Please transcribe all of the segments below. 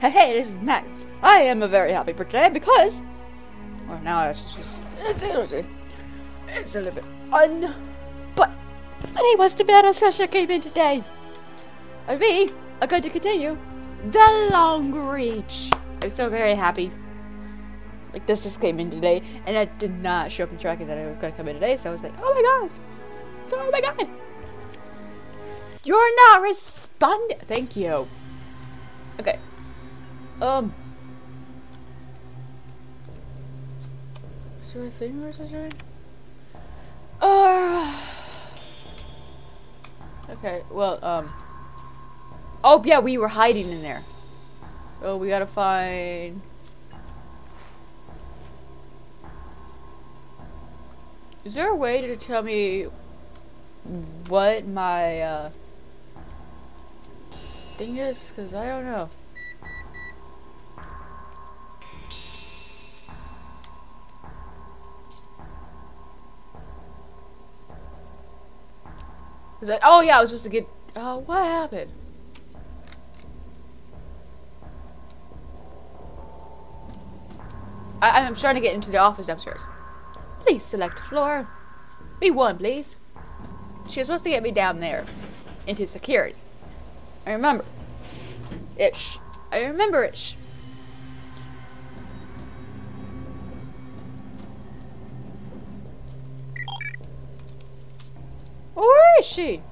Hey, hey, this is Max. I am a very happy birthday because. Well, now it's just. It's a little bit. It's a little bit un. But. But he wants to bet on Sasha came in today. And we are going to continue the long reach. I'm so very happy. Like, this just came in today, and it did not show up in the tracking that it was going to come in today, so I was like, oh my god. So, oh my god. You're not responding. Thank you. Okay. Um. Is there a thing we're doing? Uh. Okay, well, um. Oh, yeah, we were hiding in there. Oh, we gotta find. Is there a way to tell me what my, uh, thing is? Because I don't know. Was like, oh yeah, I was supposed to get. Oh, what happened? I I'm trying to get into the office downstairs. Please select floor. B1, please. She was supposed to get me down there. Into security. I remember. Ish. I remember ish. Where is she?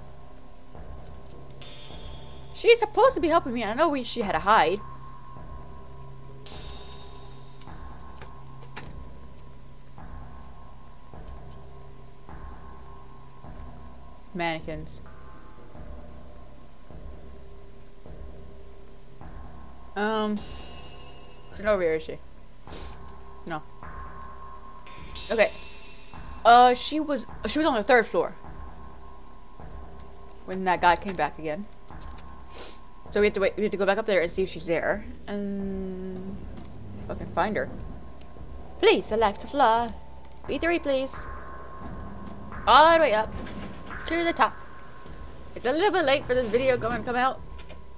She's supposed to be helping me. I know we, she had to hide. Mannequins. Um, she's she? No. Okay. Uh, she was she was on the third floor when that guy came back again. So we have to wait. We have to go back up there and see if she's there, and okay, find her. Please select a floor. B3, please. All the way up to the top. It's a little bit late for this video going to come out,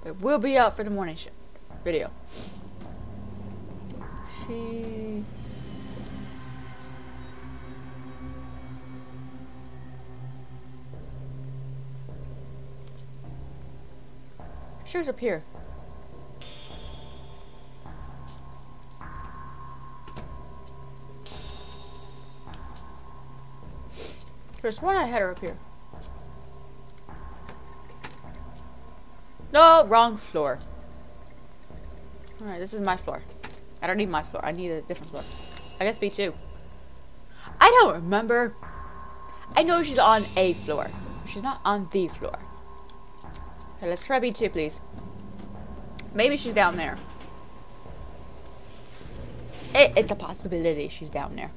but it will be out for the morning show video. She. She was up here. There's one I had her up here. No, wrong floor. Alright, this is my floor. I don't need my floor. I need a different floor. I guess B2. I don't remember. I know she's on a floor. She's not on the floor. Okay, let's try B2, please. Maybe she's down there. It, it's a possibility she's down there.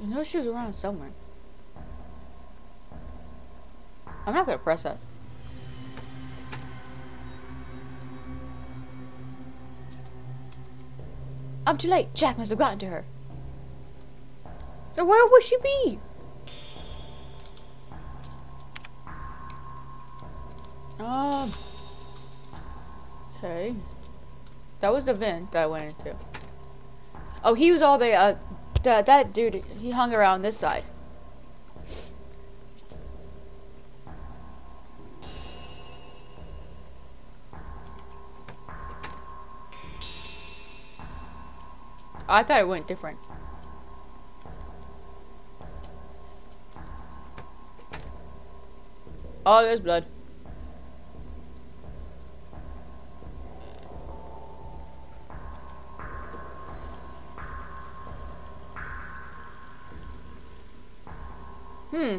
I know she was around somewhere. I'm not gonna press that. I'm too late. Jack must have gotten to her. So where would she be? Um. Okay. That was the vent that I went into. Oh, he was all the uh, that, that dude, he hung around this side. I thought it went different. Oh, there's blood. Hmm.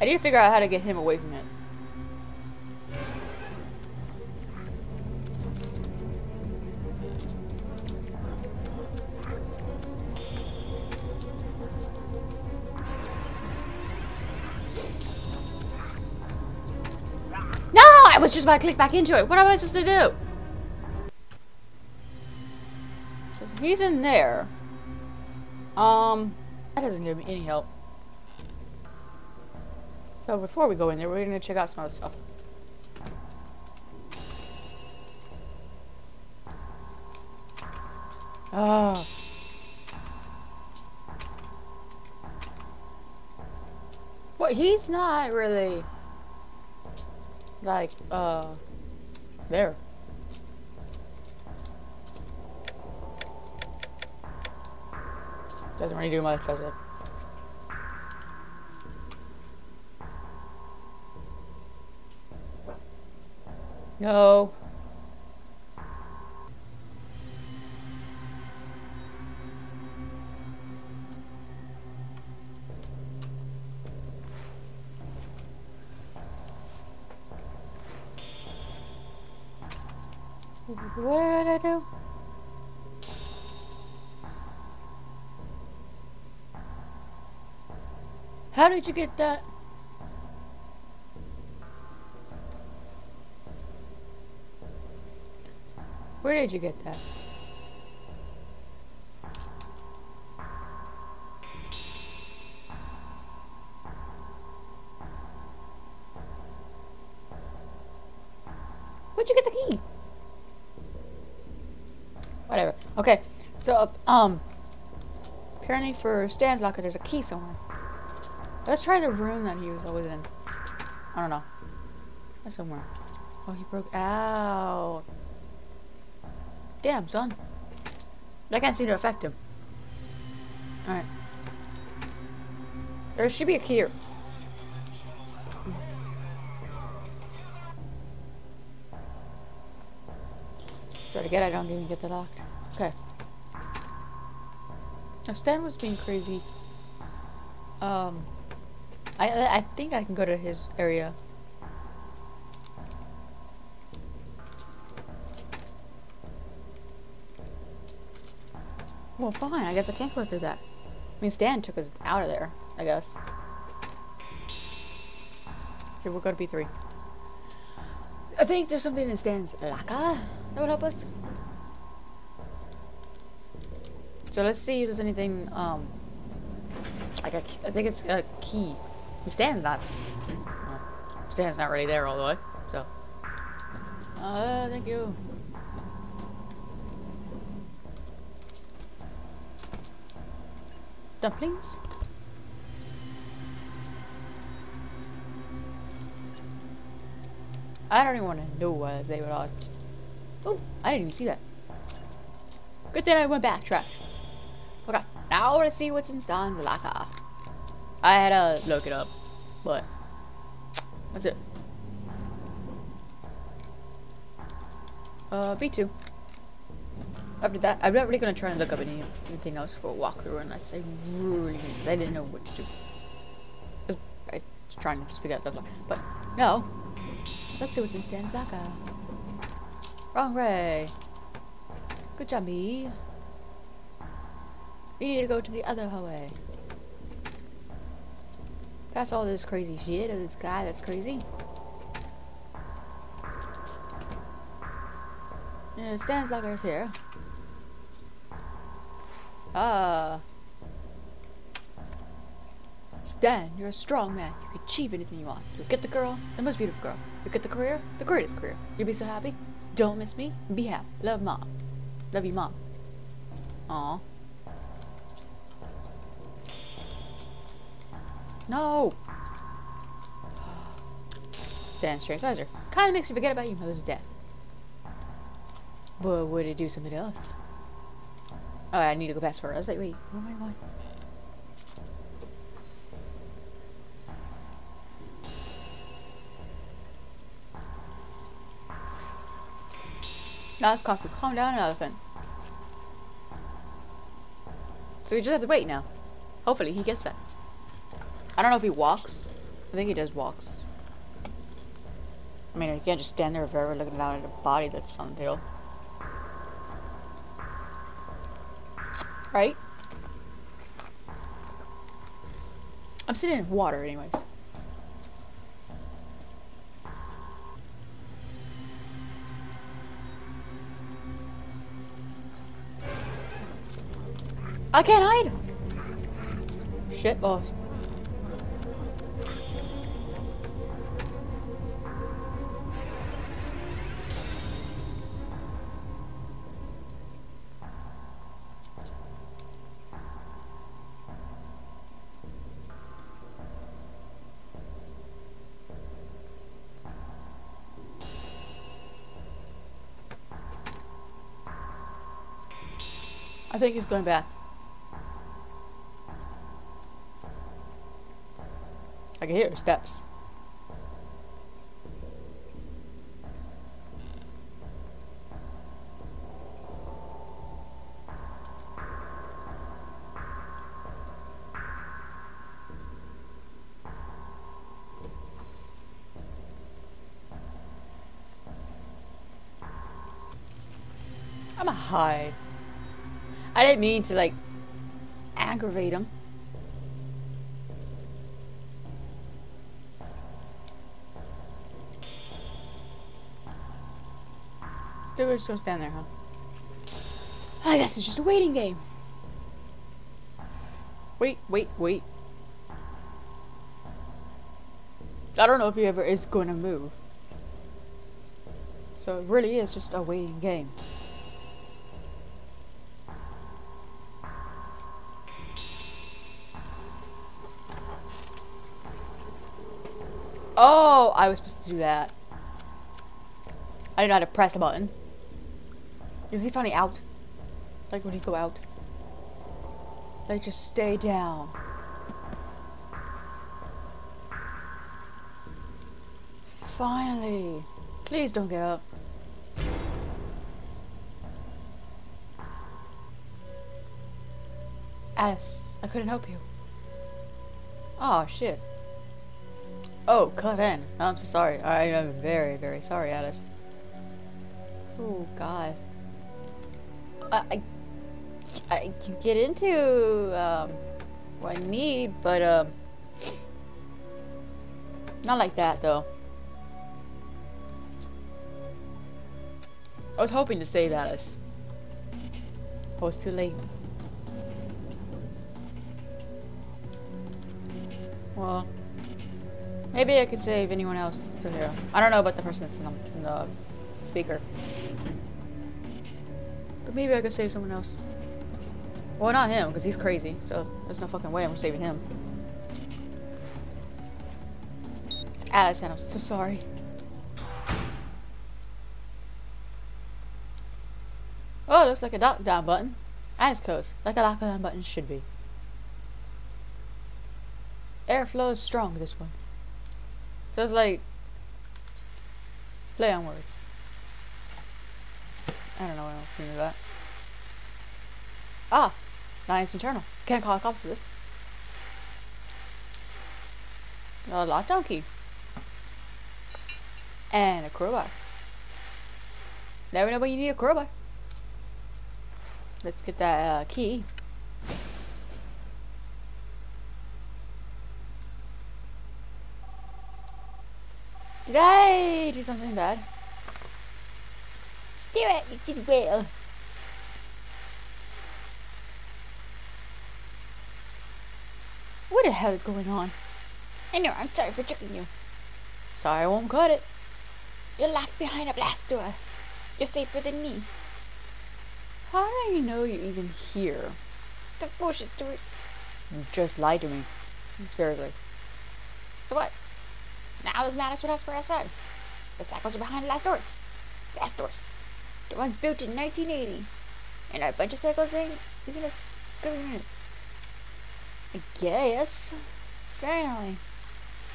I need to figure out how to get him away from it. I was just about to click back into it. What am I supposed to do? So he's in there. Um, that doesn't give me any help. So before we go in there, we're going to check out some other stuff. Oh. Well, he's not really like uh there. Doesn't really do much, does it? No. How did you get that? Where did you get that? Where'd you get the key? Whatever. Okay, so, um, apparently for Stan's locker, there's a key somewhere. Let's try the room that he was always in. I don't know. That's somewhere. Oh, he broke out. Damn, son. That can't seem to affect him. Alright. There should be a key here. To get I don't even get that locked. Okay. Now Stan was being crazy. Um I I think I can go to his area. Well, fine. I guess I can't go through that. I mean, Stan took us out of there, I guess. Okay, we'll go to B3. I think there's something in Stan's locker that would help us. So let's see if there's anything, um, like a, I think it's a key. Stan's not, well, Stan's not really there all the way, so. Uh, thank you. Dumplings? I don't even want to know what they would all. Oh, I didn't even see that. Good thing I went backtracked. Okay, now I want to see what's in Stan's locker. I had to look it up, but that's it. Uh, B2. After that, I'm not really gonna try and look up any, anything else for a walkthrough unless I really because I didn't know what to do. I was, I was trying to just figure out the but no. Let's see what's in Stan's locker. Wrong way. Good job, me. We need to go to the other hallway. Past all this crazy shit of this guy that's crazy. Yeah, Stan's locker's here. Ah. Stan, you're a strong man. You can achieve anything you want. You'll get the girl, the most beautiful girl. You'll get the career, the greatest career. You'll be so happy. Don't miss me. Be happy. Love mom. Love you, mom. Aw. No. Stan's tranquilizer. Kinda makes you forget about your mother's death. But would it do something else? Oh, I need to go past her. I was like, wait, where am I going? Now it's coffee. Calm down, elephant. So we just have to wait now. Hopefully he gets that. I don't know if he walks. I think he does walks. I mean, you can't just stand there forever looking down at a body that's on the table. Right? I'm sitting in water anyways. I can't hide! Shit, boss. Think he's going back. I can hear steps. I'm a hide. I didn't mean to like aggravate him. Still just go stand there, huh? I guess it's just a waiting game. Wait, wait, wait. I don't know if he ever is to move. So it really is just a waiting game. I was supposed to do that. I didn't know how to press the button. Is he finally out? Like when he go out? Like just stay down. Finally. Please don't get up. Alice, I couldn't help you. Oh shit. Oh, cut in. I'm so sorry. I am very, very sorry, Alice. Oh, God. I, I, I can get into um, what I need, but um, not like that, though. I was hoping to save Alice. I was too late. Well, maybe I could save anyone else that's still here. I don't know about the person that's in the, in the speaker. But maybe I could save someone else. Well, not him, because he's crazy, so there's no fucking way I'm saving him. It's Alice, I'm so sorry. Oh, it looks like a down button. And it's closed, like a lockdown button should be. Airflow is strong, this one. So it's like... Play on words. I don't know what to mean that. Ah! Nice internal. Can't call cops for this. A lockdown key. And a crowbar. Never know when you need a crowbar. Let's get that uh, key. Did I do something bad? At me to the. What the hell is going on? I know, I'm sorry for tricking you. Sorry, I won't cut it. You're locked behind a blast door. You're safer than me. How do you know you're even here? That's bullshit, Stuart. You just lied to me. Seriously. So what? Now this matters what else for outside. The cycles are behind glass doors. Glass doors. The ones built in 1980. And a bunch of cycles ain't isn't a government. I guess. Finally.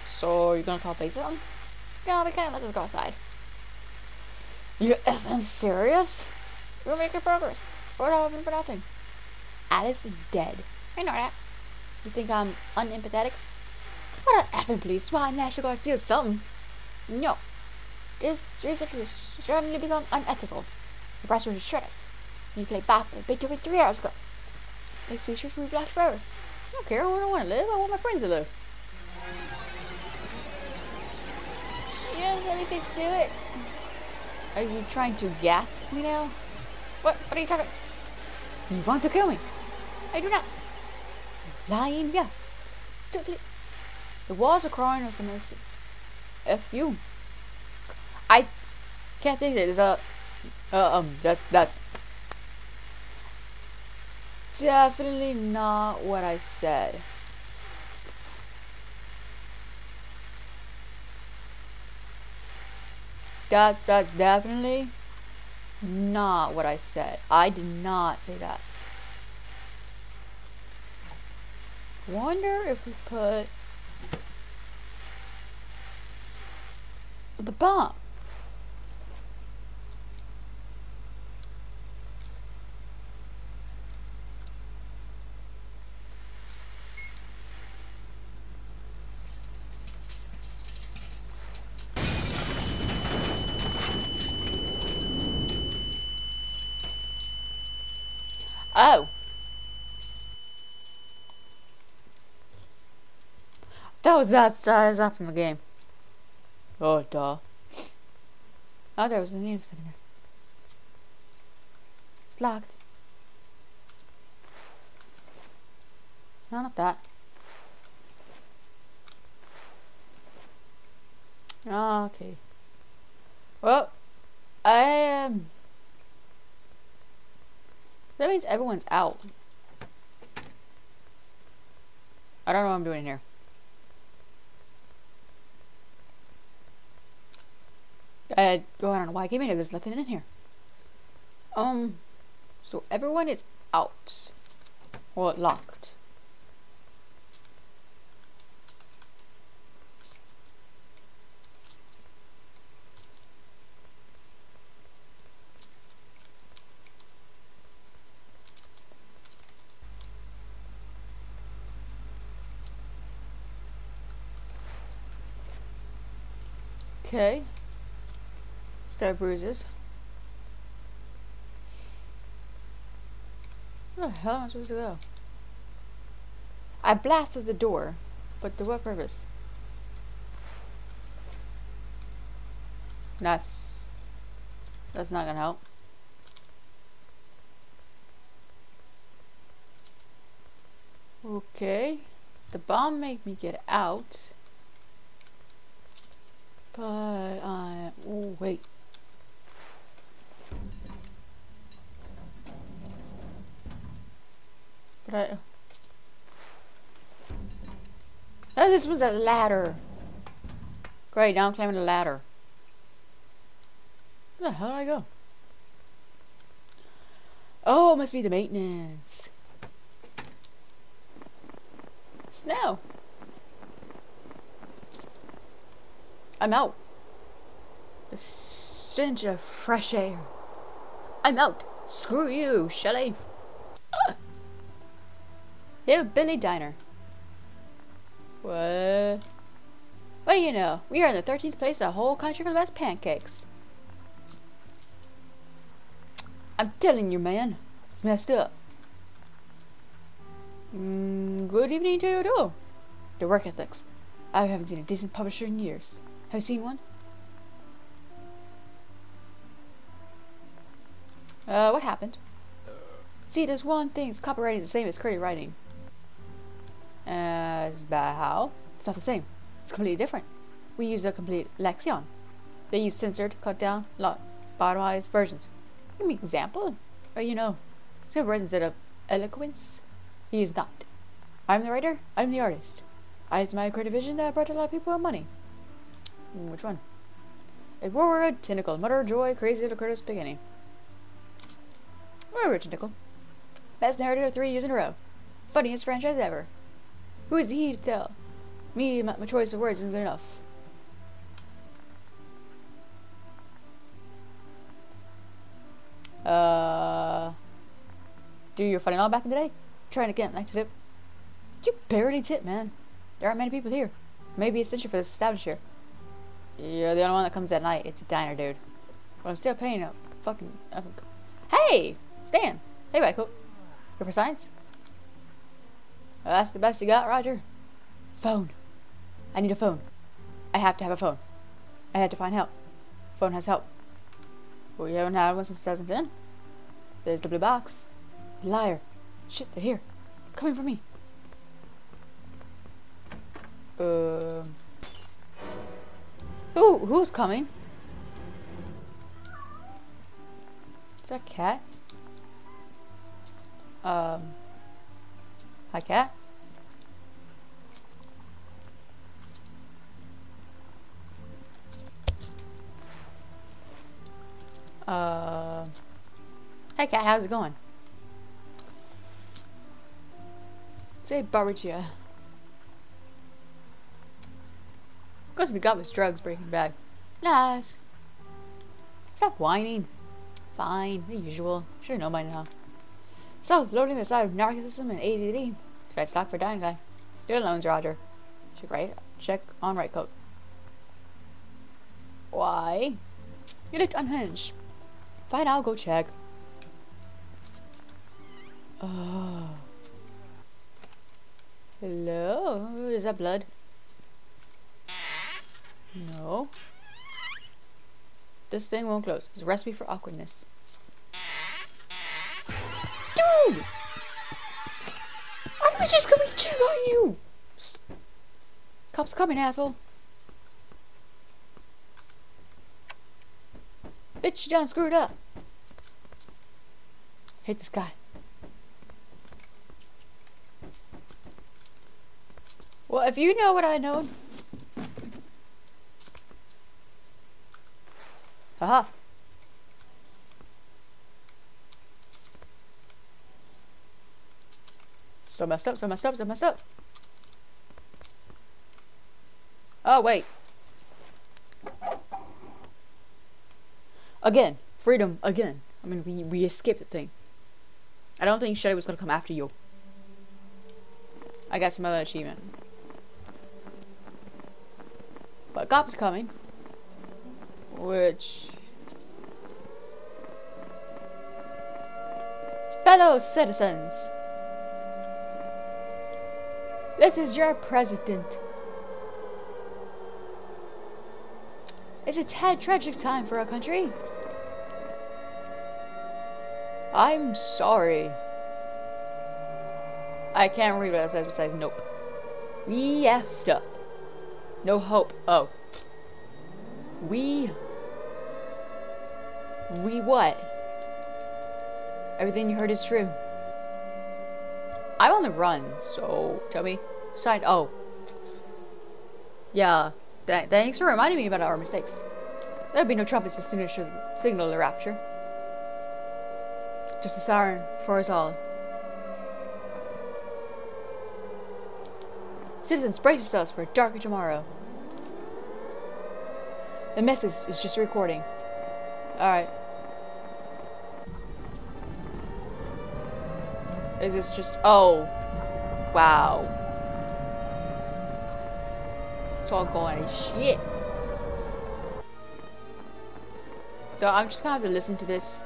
So you're gonna call on? No, we can't let this go outside. You're effing serious? We're making progress. We're not hoping for nothing. Alice is dead. I know that. You think I'm unempathetic? What a effing police. Why, National Guard steal something. No. This research will suddenly become unethical. The press will destroy us. You played back a bit over three hours ago. This research will be blocked forever. I don't care. I don't want to live. I want my friends to live. Just fix to it. Are you trying to gas me now? What? What are you talking? You want to kill me? I do not. Lying, yeah. Stupid place. The walls are or something. F you. I can't think that is a. Uh, um, that's that's definitely not what I said. That's that's definitely not what I said. I did not say that. Wonder if we put the bar. Oh. That was that size up from the game. Oh, duh. Oh, there was a name sitting there. It's locked. No, not that. Okay. Well, I. Um, that means everyone's out. I don't know what I'm doing here. I, oh, I don't know why I came in here. There's nothing in here. Um, so everyone is out. Or locked. Okay. Star bruises. Where the hell am I supposed to go? I blasted the door, but to what purpose? That's that's not gonna help. Okay. The bomb made me get out. But I... Oh, wait. I... Oh, this was a ladder. Great, now I'm climbing the ladder. Where the hell did I go? Oh, it must be the maintenance. Snow. I'm out. The stench of fresh air. I'm out. Screw you, Shelly. Ah. Billy Diner. What? What do you know? We are in the 13th place in the whole country for the best pancakes. I'm telling you, man. It's messed up. Mm, good evening to you, too. The work ethics. I haven't seen a decent publisher in years. Have you seen one? Uh, what happened? See, there's one thing. Copywriting is the same as creative writing. Uh, how? It's not the same. It's completely different. We use a complete lexion. They use censored, cut down, lot, bottomized versions. Give me an example. Or, you know, some instead of eloquence. He is not. I'm the writer. I'm the artist. It's my creative vision that brought a lot of people money. Which one? A Warward Tentacle. Mother Joy, Crazy Little Curtis Beginning. Warward Tentacle. Best narrative of three years in a row. Funniest franchise ever. Who is he to tell? Me, my, my choice of words isn't good enough. Uh, do your funny all back in the day? Trying to get an active tip. You barely tip, man. There aren't many people here. Maybe it's essential for this establishment here. You're the only one that comes at night. It's a diner, dude. But I'm still paying a fucking... Hey! Stan! Hey, Michael. Here for science? That's the best you got, Roger. Phone. I need a phone. I have to have a phone. I had to find help. Phone has help. We haven't had one since 2010. There's the blue box. Liar. Shit, they're here. Coming for me. Uh. Who? Who's coming? Is that cat? Um. Hi, cat. Uh. Hey, cat. How's it going? Say Barbagia. Of course, we got with drugs, Breaking Bad. Nice. Stop whining. Fine, the usual. Should've known by now. Self-loading the side of narcissism and ADD. Red stock for dying guy. Still loans, Roger. Check right. Check on right coat. Why? You looked unhinged. Fine, I'll go check. Oh. Hello? Is that blood? No. This thing won't close. It's a recipe for awkwardness. Dude! I was just coming to check on you! Cops coming, asshole. Bitch, you done screwed up. Hit this guy. Well, if you know what I know, Aha! So messed up, so messed up, so messed up. Oh, wait. Again. Freedom, again. I mean, we, we escaped the thing. I don't think Shelly was gonna come after you. I got some other achievement. But Gop's coming. Which Fellow citizens, this is your president. It's a tad tragic time for our country. I'm sorry. I can't read what that says besides nope. We effed up. No hope. Oh. We... We what? Everything you heard is true. I'm on the run, so tell me. Side. Oh. Yeah. Th thanks for reminding me about our mistakes. There'd be no trumpets to signal the rapture. Just a siren for us all. Citizens, brace yourselves for a darker tomorrow. The message is just recording. Alright. Is this just... Oh. Wow. It's all going shit. So I'm just gonna have to listen to this.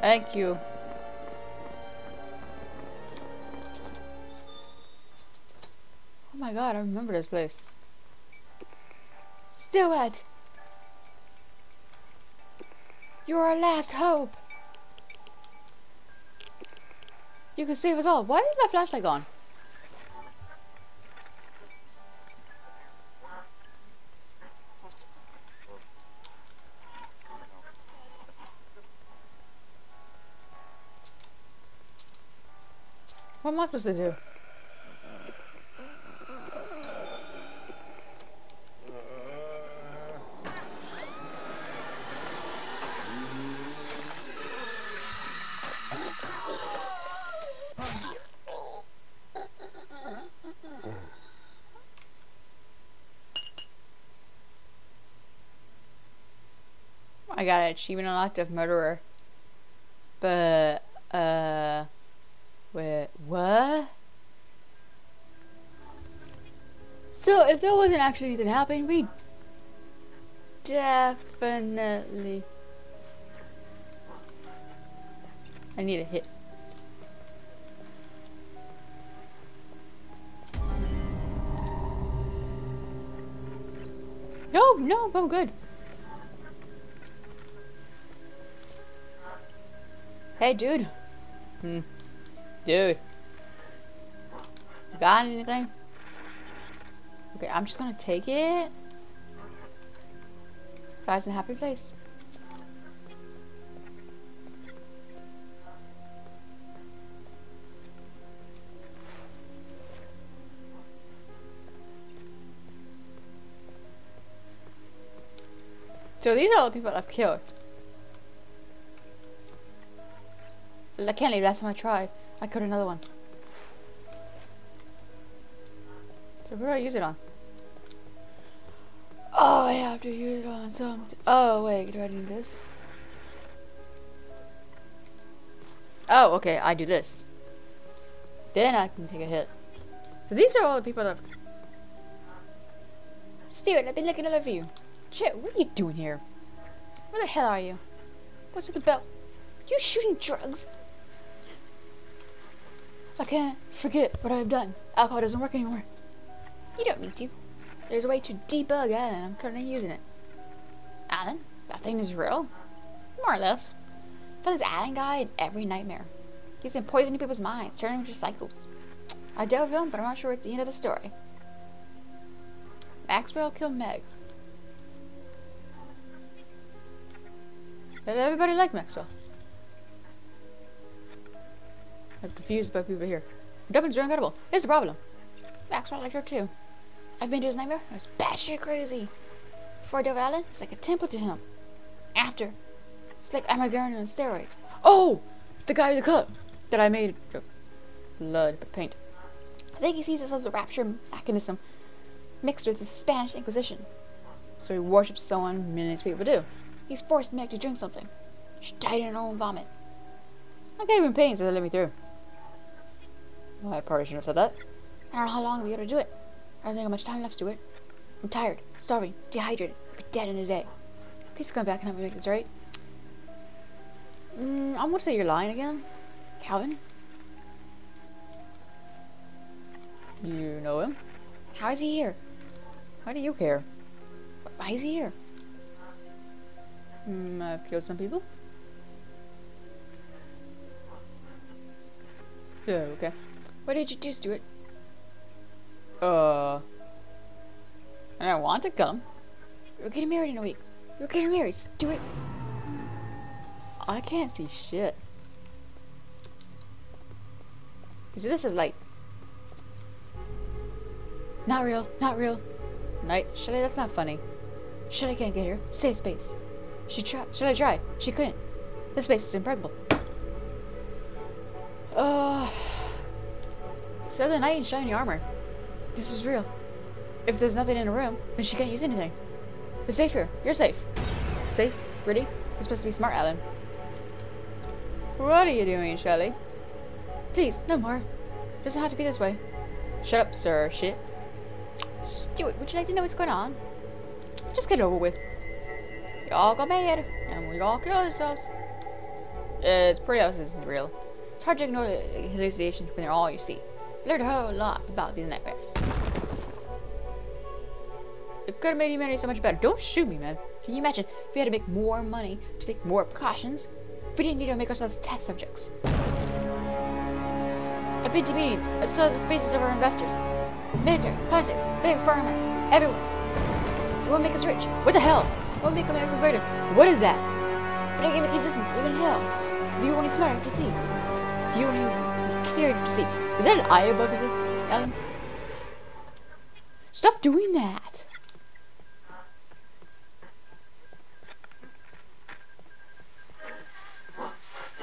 Thank you. Oh my god, I remember this place. At. You're our last hope. You can save us all. Why is my flashlight gone? What am I supposed to do? I got an achievement unlocked of murderer. But, uh, wait, what? So, if there wasn't actually anything happening, we definitely. I need a hit. No, no, I'm good. Hey, dude. Hmm. Dude. Got anything? Okay, I'm just gonna take it. Guys in a happy place. So these are all the people I've killed. I can't leave last time I tried, I killed another one. So who do I use it on? Oh, I have to use it on something. Oh, wait, do I need this? Oh, okay, I do this. Then I can take a hit. So these are all the people that I've... Stuart, I've been looking all over you. Shit, what are you doing here? Where the hell are you? What's with the belt? You shooting drugs? I can't forget what I've done. Alcohol doesn't work anymore. You don't need to. There's a way to debug Alan. I'm currently using it. Alan? That thing is real? More or less. I found this Alan guy in every nightmare. He's been poisoning people's minds, turning them into cycles. I dove him, but I'm not sure it's the end of the story. Maxwell killed Meg. Did everybody like Maxwell? I'm confused by people here. Dumplings are incredible. Here's the problem. Max Maxwell liked her too. I've been to his nightmare. I was batshit crazy. Before dove Alan, it's like a temple to him. After, it's like Armageddon on steroids. Oh! The guy with the cup that I made of blood but paint. I think he sees this as a rapture mechanism mixed with the Spanish Inquisition. So he worships someone millions of people do. He's forced Meg to drink something. She died in her own vomit. I gave him pain so they let me through. Well, I probably shouldn't have said that. I don't know how long we gotta do it. I don't think I have much time left Stuart. I'm tired, starving, dehydrated, I'll be dead in a day. Please come back and help me make this right. Mm, I'm gonna say you're lying again. Calvin? You know him? How is he here? Why do you care? Why is he here? Mm, I've killed some people. Yeah, okay. What did you do, Stuart? Uh... And I don't want to come. We're getting married in a week. We're getting married, Stuart. I can't see shit. You See, this is like... Not real, not real. Night, Shelly, that's not funny. Shelly can't get here. Safe space. She tried. Shelly tried. She couldn't. This space is impregnable. Uh... So the knight in shiny armor. This is real. If there's nothing in the room, then she can't use anything. It's safe here. You're safe. Safe? Ready? You're supposed to be smart, Alan. What are you doing, Shelly? Please, no more. It doesn't have to be this way. Shut up, sir. Shit. Stuart, would you like to know what's going on? Just get it over with. Y'all go mad, and we all kill ourselves. It's pretty obvious this is real. It's hard to ignore the hallucinations when they're all you see. Learned a whole lot about these nightmares. It could have made humanity so much better. Don't shoot me, man. Can you imagine if we had to make more money to take more precautions? If we didn't need to make ourselves test subjects. I've been to meetings. I saw the faces of our investors. Military, politics, big pharma, everyone. It won't make us rich. What the hell? It won't make America greater. What is that? But I can make existence in hell. If you only smart enough to see. If you only cared to see. Is that an eye above his head, Alan? Stop doing that.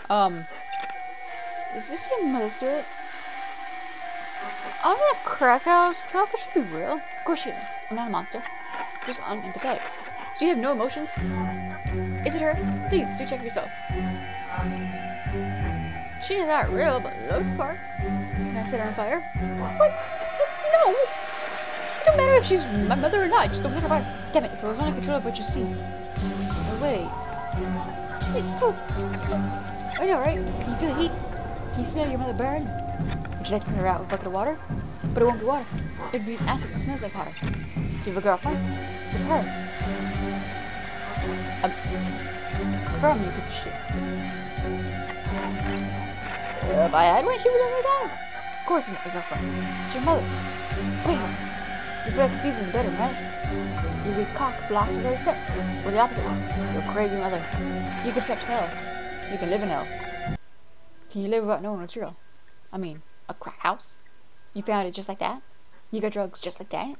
Um, is this your mother, Stuart? I'm in a crack house. I should be real? Of course she isn't. I'm not a monster. Just unempathetic. So you have no emotions? Is it her? Please, do check yourself. She's not real, but looks part. Can I set her on fire? What? No! It don't matter if she's my mother or not. Just don't let her fire. Damn it, if I was only control of what you see. No way. Jesus! I know, right? Can you feel the heat? Can you smell your mother burn? Would you like to clean her out with a bucket of water? But it won't be water. It'd be acid that smells like water. Do you have a girlfriend? Is it her? Um, from you piece of shit. If I had one, she would never die. Of course it's not your girlfriend. It's your mother. Wait, you're very confusing the bedroom, right? You read cock, blocked, very step. Or the opposite. one. You're craving mother. You can accept hell. You can live in hell. Can you live without knowing what's real? I mean, a crack house? You found it just like that? You got drugs just like that?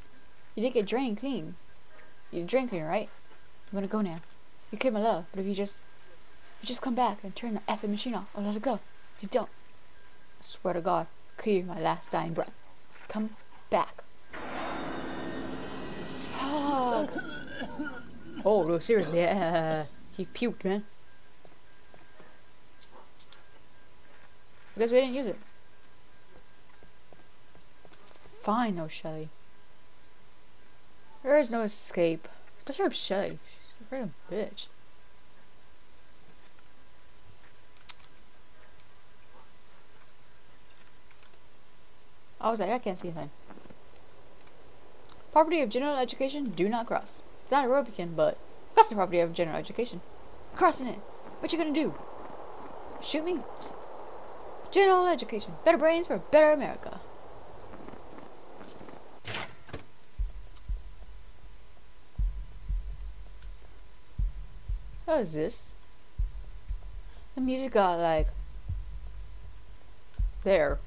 You didn't get drained clean. You drain clean, right? You wanna go now. You killed my love, but if you just you just come back and turn the effing machine off, I'll let it go. If you don't, I swear to God, kill my last dying breath. Come back. Fuck. Oh, no, seriously, yeah. He puked, man. Because we didn't use it. Fine, no Shelly. There is no escape. Especially from Shelly. She's a freaking bitch. I was like, I can't see anything. Property of general education, do not cross. It's not a Robican, but that's the property of general education. Crossing it. What you gonna do? Shoot me? General education. Better brains for a better America. What is this? The music got like there.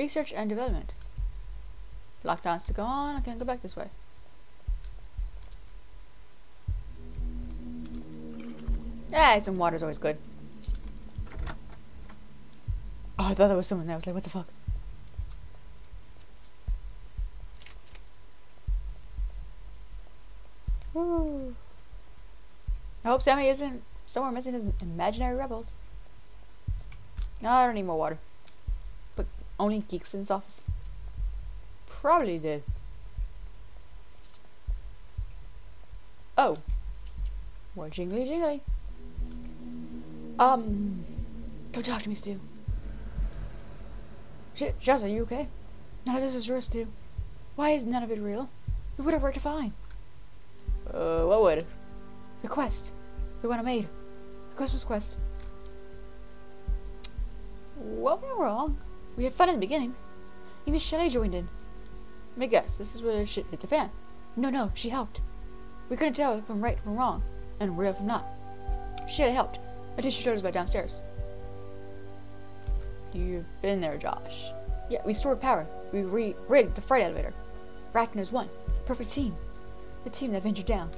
Research and development. Lockdowns to go on. I can't go back this way. Yeah, some water's always good. Oh, I thought there was someone there. I was like, what the fuck? Woo. I hope Sammy isn't somewhere missing his imaginary rebels. No, I don't need more water. Only geeks in his office. Probably did. Oh. More jingly jingly. Um. Don't talk to me, Stu. Shit, Jazz, are you okay? None of this is real, Stu. Why is none of it real? It would have worked fine. Uh, what would? The quest. The one I made. The Christmas quest. What went wrong? We had fun in the beginning. Even Shelly joined in. Let me guess, this is where shit hit the fan. No, no, she helped. We couldn't tell if I'm right from wrong, and real from not. Shelly helped until she showed us about downstairs. You've been there, Josh. Yeah, we stored power. We re rigged the freight elevator. Racking as one. Perfect team. The team that ventured down.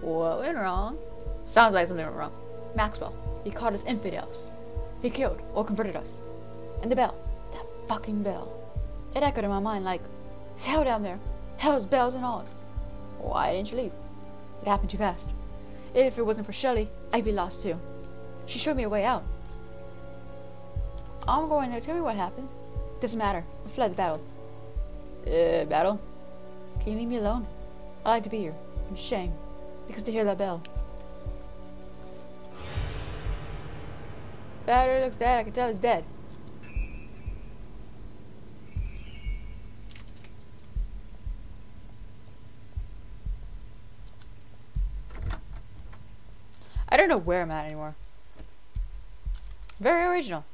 What went wrong? Sounds like something went wrong. Maxwell. He called us infidels. He killed or converted us. And the bell. That fucking bell. It echoed in my mind like, it's hell down there. Hell's bells and alls. Why didn't you leave? It happened too fast. If it wasn't for Shelly, I'd be lost too. She showed me a way out. I'm going there. Tell me what happened. Doesn't matter. I fled the battle. Uh, battle? Can you leave me alone? I like to be here. I'm shame. Because to hear that bell. Battery looks dead. I can tell it's dead. Don't know where I'm at anymore. Very original.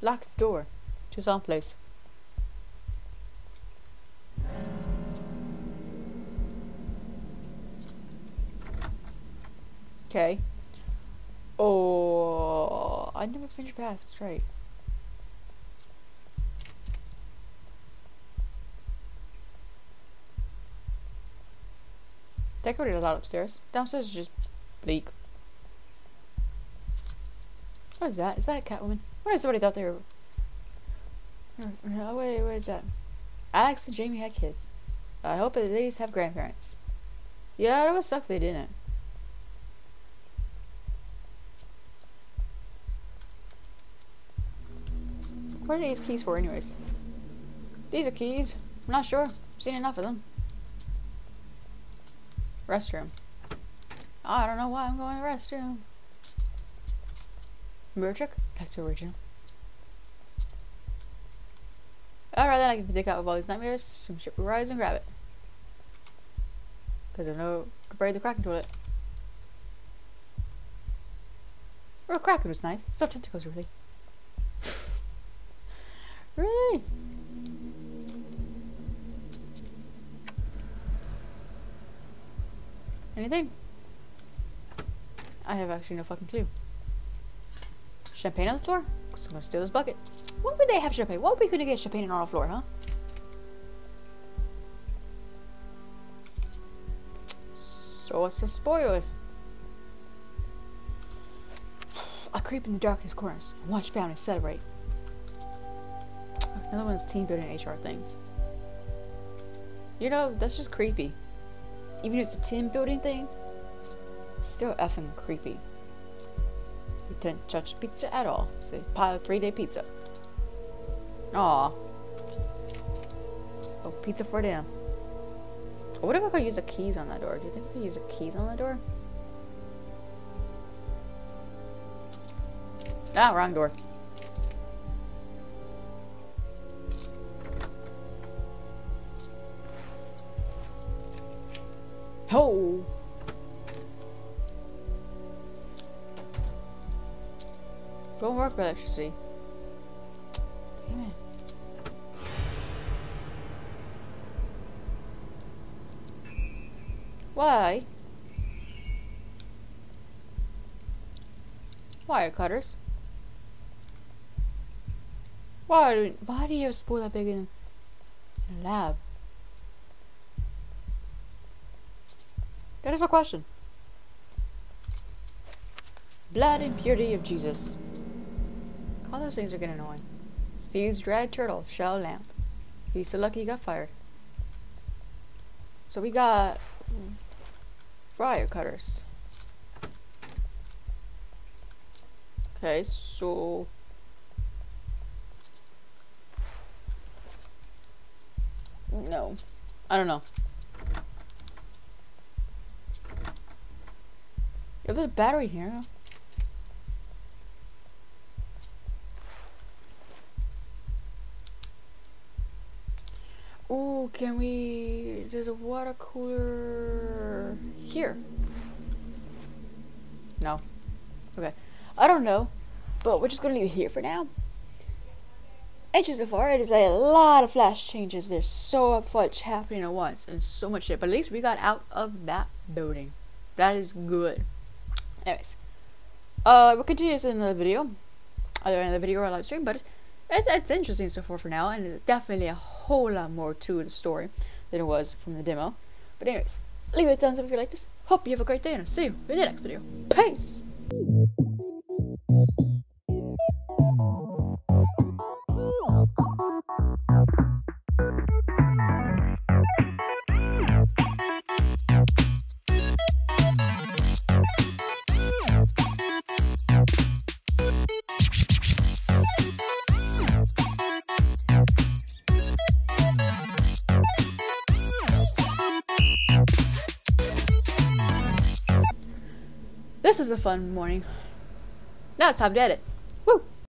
Locked door to some place. Okay. Oh, I never finished path. That's right. Decorated a lot upstairs. Downstairs is just bleak. What is that? Is that a Catwoman? What if somebody thought they were... Oh, wait, what is that? Alex and Jamie had kids. I hope that they have grandparents. Yeah, it would suck if they didn't. What are these keys for anyways? These are keys. I'm not sure. I've seen enough of them. Restroom. Oh, I don't know why I'm going to the restroom. Trick? That's original. Alright then I can dig out of all these nightmares, some shit will rise and grab it. Cause I know to braid the cracking toilet. Or a kraken was nice. So tentacles, really. really? Anything? I have actually no fucking clue. Champagne on the floor? So I'm gonna steal this bucket. What would they have champagne? What would we gonna get champagne on the floor, huh? So what's the spoil? I creep in the darkest corners and watch family celebrate. Another one's team building HR things. You know, that's just creepy. Even if it's a team building thing, still effing creepy. You didn't touch pizza at all. So pile of three day pizza. Aw. Oh, pizza for them. What if I could use the keys on that door? Do you think I could use the keys on that door? Ah, wrong door. Ho! Don't work with electricity. Why? Wire cutters. Why do why do you have a spool that big in lab? That is a question. Blood and purity of Jesus. Those things are getting annoying. Steve's dried turtle, shell lamp. He's so lucky he got fired. So we got wire cutters. Okay, so no, I don't know. If there's a battery here. Oh, can we? There's a water cooler here. No. Okay. I don't know, but we're just gonna leave it here for now. Just before, it is like a lot of flash changes. There's so much happening at once and so much shit. But at least we got out of that building. That is good. Anyways, uh, we'll continue this in the video, either in the video or live stream. But it's, it's interesting so far for now, and there's definitely a whole lot more to the story than it was from the demo. But anyways, leave a thumbs up if you like this. Hope you have a great day, and I'll see you in the next video. Peace! Is a fun morning. Now it's time to edit.